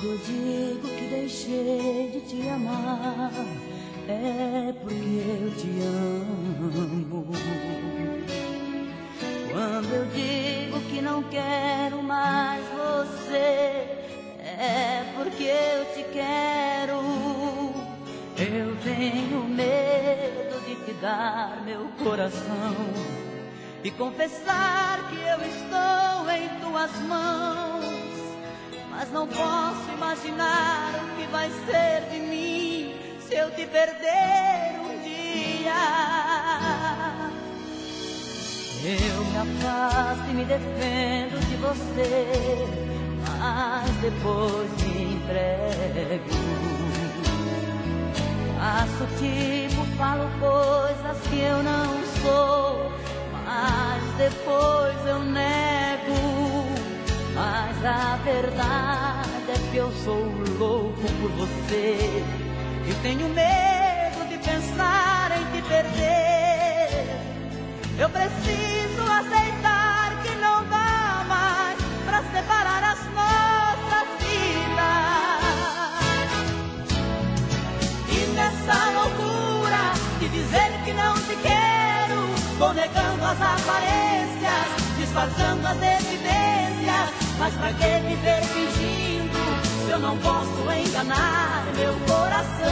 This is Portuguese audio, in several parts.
Quando eu digo que deixei de te amar, é porque eu te amo. Quando eu digo que não quero mais você, é porque eu te quero. Eu tenho medo de te dar meu coração e confessar que eu estou em tuas mãos mas não posso imaginar o que vai ser de mim se eu te perder um dia. Eu me afasto e me defendo de você, mas depois me entrego. Faço tipo, falo coisas que eu não sou, mas depois eu nego. Mas a verdade é que eu sou louco por você. E tenho medo de pensar em te perder. Eu preciso aceitar que não dá mais para separar as nossas vidas. E nessa loucura de dizer que não te quero, vou negando as aparências, disfarçando as evidências mas pra que viver fingindo se eu não posso enganar meu coração?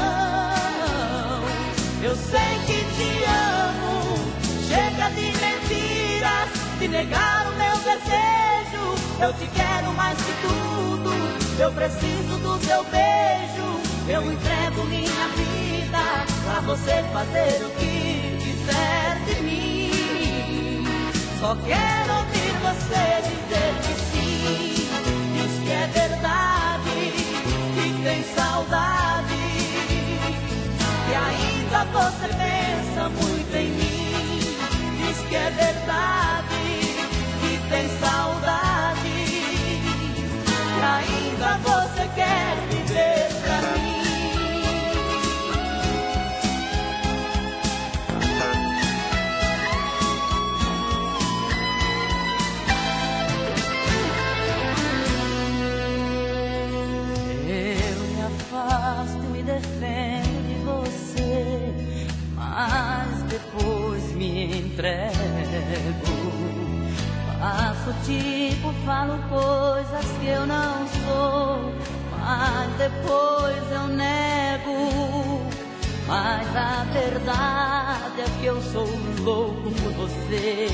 Eu sei que te amo, chega de mentiras, de negar o meu desejo. Eu te quero mais que tudo, eu preciso do teu beijo. Eu entrego minha vida pra você fazer o que quiser de mim. Só quero ouvir você dizer saudade. E ainda você pensa muito em mim. Diz que é verdade, que tem saudade. Defendo de você, mas depois me entrego. Faço tipo, falo coisas que eu não sou, mas depois eu nego. Mas a verdade é que eu sou louco por você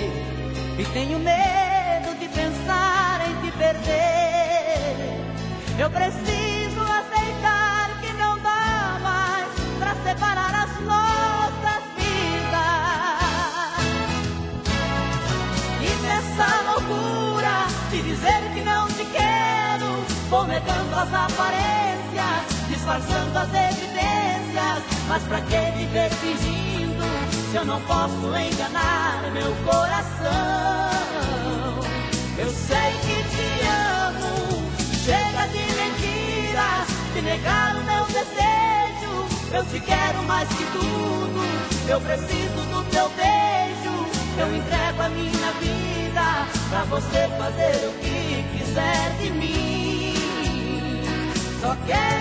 e tenho medo de pensar em te perder. Eu preciso negando as aparências, disfarçando as evidências. Mas pra que viver fingindo se eu não posso enganar meu coração? Eu sei que te amo, chega de mentiras, de negar o meu desejo eu te quero mais que tudo. Eu preciso do teu beijo. Eu entrego a minha vida pra você fazer o que quiser de mim. Quero